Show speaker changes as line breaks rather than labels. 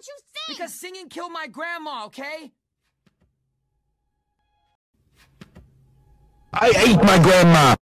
don't you sing?
Because singing killed my grandma, okay?
I ate my grandma.